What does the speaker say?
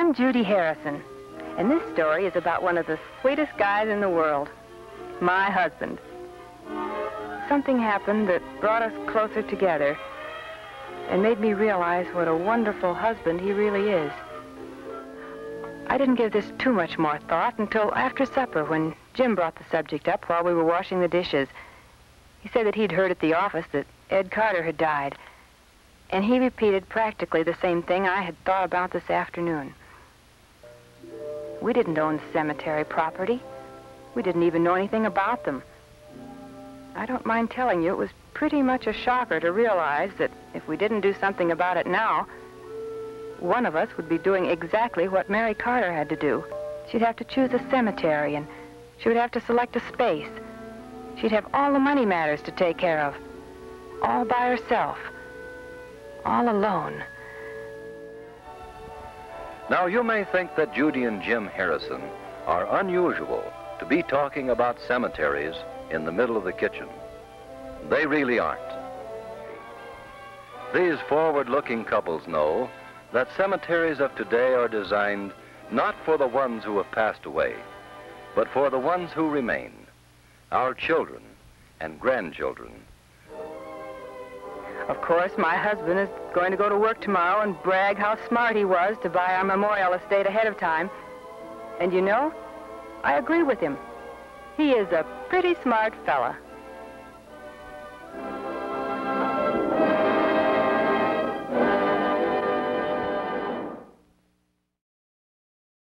I'm Judy Harrison, and this story is about one of the sweetest guys in the world, my husband. Something happened that brought us closer together and made me realize what a wonderful husband he really is. I didn't give this too much more thought until after supper when Jim brought the subject up while we were washing the dishes. He said that he'd heard at the office that Ed Carter had died. And he repeated practically the same thing I had thought about this afternoon. We didn't own cemetery property. We didn't even know anything about them. I don't mind telling you, it was pretty much a shocker to realize that if we didn't do something about it now, one of us would be doing exactly what Mary Carter had to do. She'd have to choose a cemetery, and she would have to select a space. She'd have all the money matters to take care of, all by herself, all alone. Now, you may think that Judy and Jim Harrison are unusual to be talking about cemeteries in the middle of the kitchen. They really aren't. These forward-looking couples know that cemeteries of today are designed not for the ones who have passed away, but for the ones who remain, our children and grandchildren. Of course, my husband is going to go to work tomorrow and brag how smart he was to buy our memorial estate ahead of time. And you know, I agree with him. He is a pretty smart fella.